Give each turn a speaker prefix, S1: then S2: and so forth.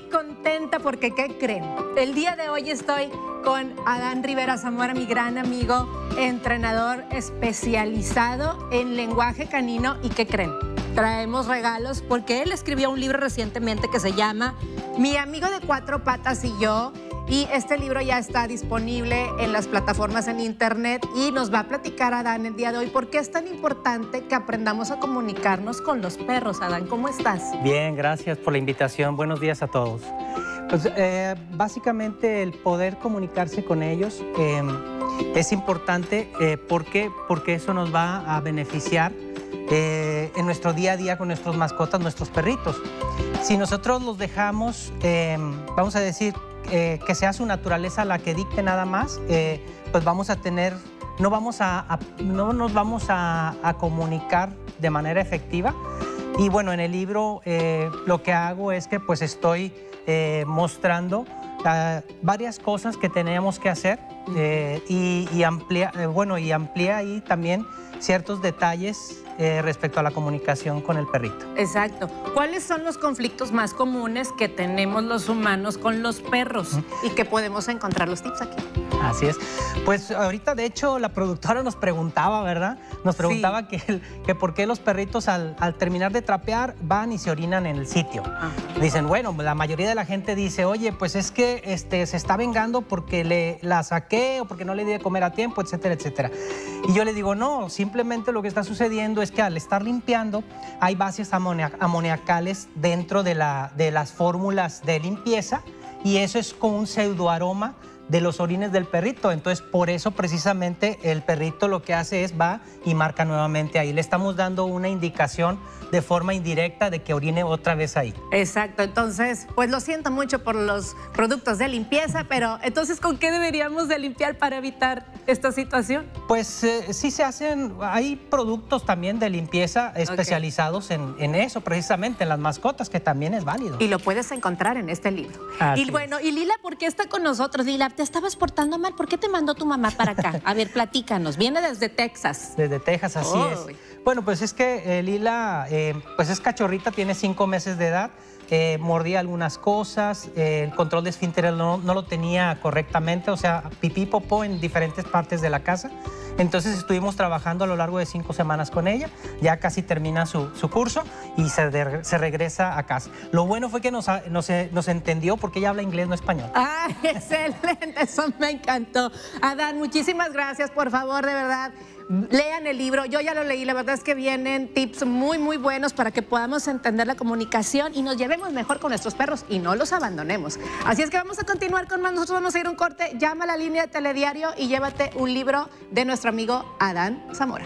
S1: contenta porque, ¿qué creen? El día de hoy estoy con Adán Rivera Zamora, mi gran amigo, entrenador especializado en lenguaje canino. ¿Y qué creen? Traemos regalos porque él escribió un libro recientemente que se llama Mi amigo de cuatro patas y yo y este libro ya está disponible en las plataformas en internet y nos va a platicar Adán el día de hoy por qué es tan importante que aprendamos a comunicarnos con los perros. Adán, ¿cómo estás?
S2: Bien, gracias por la invitación. Buenos días a todos. Pues eh, básicamente el poder comunicarse con ellos em, es importante eh, porque, porque eso nos va a beneficiar eh, en nuestro día a día con nuestros mascotas, nuestros perritos. Si nosotros los dejamos, em, vamos a decir, eh, que sea su naturaleza la que dicte nada más, eh, pues vamos a tener, no, vamos a, no nos vamos a, comunicar de manera efectiva. Y bueno, en el libro eh, lo que hago es que pues estoy mostrando varias cosas que tenemos que hacer y, y, amplía, bueno, y amplía ahí también ciertos detalles eh, respecto a la comunicación con el perrito.
S1: Exacto. ¿Cuáles son los conflictos más comunes que tenemos los humanos con los perros y que podemos encontrar los tips aquí?
S2: Así es. Pues ahorita, de hecho, la productora nos preguntaba, ¿verdad? Nos preguntaba que, que, por qué los perritos al, terminar de trapear van y se orinan en el sitio. Dicen, bueno, la mayoría de la gente dice, oye, pues es que este, se está vengando porque le, la saqué o porque no le di de comer a tiempo, etcétera, etcétera. Y yo le digo, no, simplemente lo que está sucediendo es que al estar limpiando hay bases amoniacales dentro de, la, de las fórmulas de limpieza y eso es con un pseudoaroma de los orines del perrito. Entonces, por eso precisamente el perrito lo que hace es va y marca nuevamente ahí. Le estamos dando una indicación de forma indirecta de que orine otra vez ahí.
S1: Exacto, entonces, pues lo siento mucho por los productos de limpieza, pero entonces, ¿con qué deberíamos de limpiar para evitar esta situación?
S2: Pues eh, sí se hacen, hay productos también de limpieza especializados en, eso, precisamente en las mascotas, que también es válido.
S1: Y lo puedes encontrar en este libro. y bueno, y Lila, ¿por qué está con nosotros? Lila, te estabas portando mal, ¿por qué te mandó tu mamá para acá? A ver, platícanos, viene desde Texas.
S2: Desde Texas, así es. Bueno, pues es que eh, Lila, eh, pues es cachorrita, tiene cinco meses de edad, eh, mordía algunas cosas, el control de esfínteres no, lo tenía correctamente, o sea, pipí, popó en diferentes partes de la casa. Entonces estuvimos trabajando a lo largo de cinco semanas con ella, ya casi termina su, curso y se, regresa a casa. Lo bueno fue que nos, nos, nos, entendió porque ella habla inglés, no español.
S1: ¡Ah, excelente! Eso me encantó. Adán, muchísimas gracias, por favor, de verdad. Lean el libro, yo ya lo leí, la verdad es que vienen tips muy, muy buenos para que podamos entender la comunicación y nos llevemos mejor con nuestros perros y no los abandonemos. Así es que vamos a continuar con más, nosotros vamos a ir un corte, llama a la línea de telediario y llévate un libro de nuestro amigo Adán Zamora.